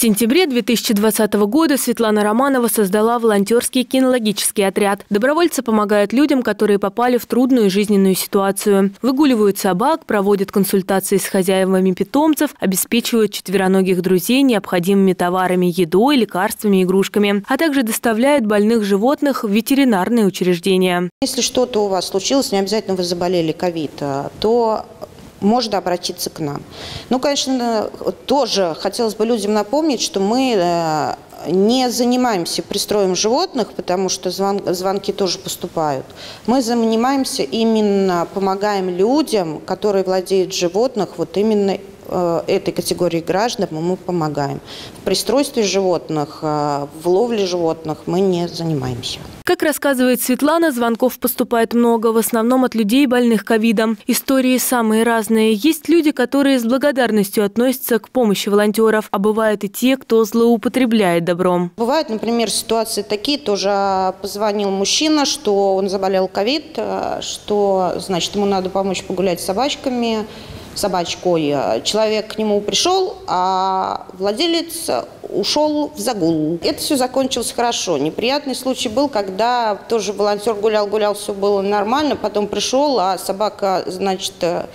сентябре 2020 года Светлана Романова создала волонтерский кинологический отряд. Добровольцы помогают людям, которые попали в трудную жизненную ситуацию. Выгуливают собак, проводят консультации с хозяевами питомцев, обеспечивают четвероногих друзей необходимыми товарами, едой, лекарствами, игрушками, а также доставляют больных животных в ветеринарные учреждения. Если что-то у вас случилось, не обязательно вы заболели ковид, то можно обратиться к нам. Ну, конечно, тоже хотелось бы людям напомнить, что мы э, не занимаемся пристроем животных, потому что звон, звонки тоже поступают. Мы занимаемся именно, помогаем людям, которые владеют животных, вот именно этой категории граждан мы помогаем. В пристройстве животных, э, в ловле животных мы не занимаемся. Как рассказывает Светлана, звонков поступает много, в основном от людей, больных ковидом. Истории самые разные. Есть люди, которые с благодарностью относятся к помощи волонтеров, а бывают и те, кто злоупотребляет добром. Бывают, например, ситуации такие, тоже позвонил мужчина, что он заболел ковид, э, что, значит, ему надо помочь погулять с собачками, собачкой. Человек к нему пришел, а владелец ушел в загул. Это все закончилось хорошо. Неприятный случай был, когда тоже волонтер гулял-гулял, все было нормально, потом пришел, а собака, значит, э,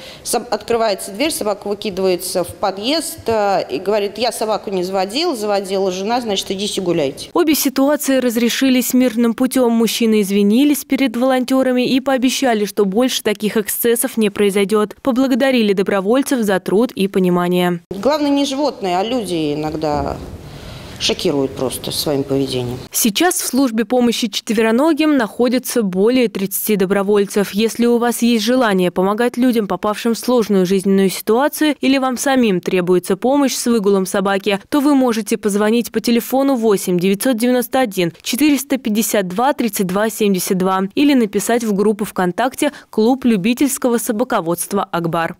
открывается дверь, собака выкидывается в подъезд э, и говорит, я собаку не заводил, заводила жена, значит, идите гуляйте. Обе ситуации разрешились мирным путем. Мужчины извинились перед волонтерами и пообещали, что больше таких эксцессов не произойдет. Поблагодарили добровольцев за труд и понимание. Главное не животные, а люди иногда шокируют просто своим поведением. Сейчас в службе помощи четвероногим находится более 30 добровольцев. Если у вас есть желание помогать людям, попавшим в сложную жизненную ситуацию, или вам самим требуется помощь с выгулом собаки, то вы можете позвонить по телефону 8 991 452 32 72 или написать в группу ВКонтакте «Клуб любительского собаководства Акбар».